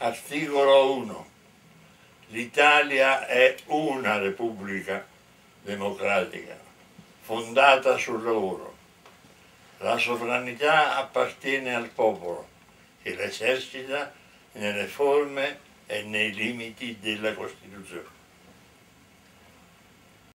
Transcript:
Articolo 1. L'Italia è una repubblica democratica, fondata sul lavoro. La sovranità appartiene al popolo, che l'esercita nelle forme e nei limiti della Costituzione.